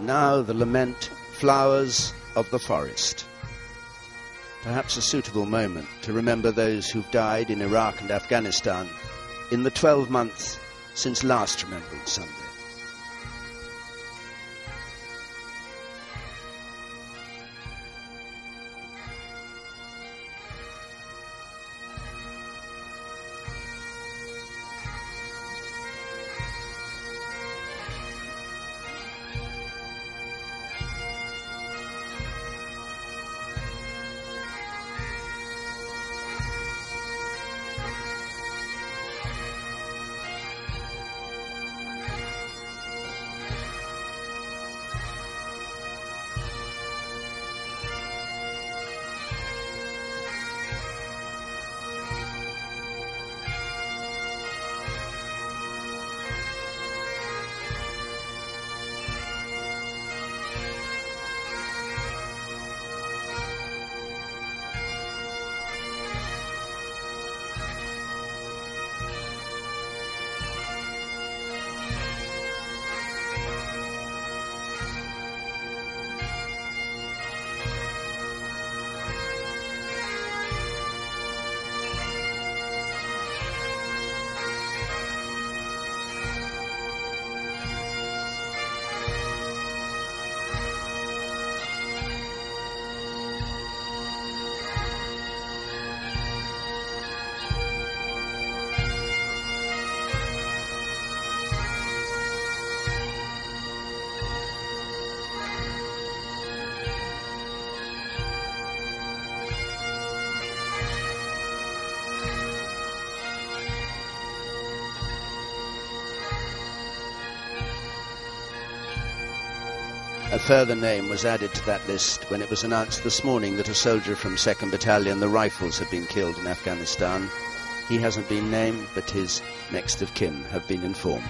Now the lament Flowers of the Forest. Perhaps a suitable moment to remember those who've died in Iraq and Afghanistan in the 12 months since last Remembrance Sunday. A further name was added to that list when it was announced this morning that a soldier from 2nd Battalion, the Rifles, had been killed in Afghanistan. He hasn't been named, but his next of kin have been informed.